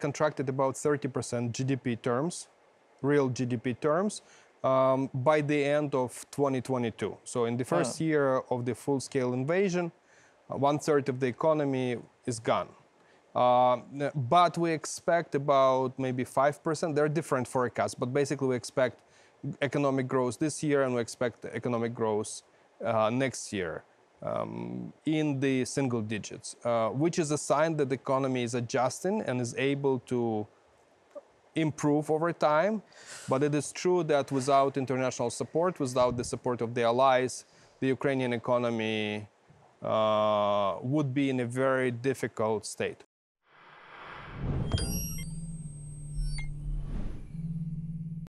contracted about 30% GDP terms, real GDP terms, um, by the end of 2022. So in the first year of the full-scale invasion, uh, one third of the economy is gone. Uh, but we expect about maybe 5%. There are different forecasts, but basically we expect economic growth this year and we expect economic growth uh, next year um, in the single digits, uh, which is a sign that the economy is adjusting and is able to improve over time. But it is true that without international support, without the support of the allies, the Ukrainian economy uh, would be in a very difficult state.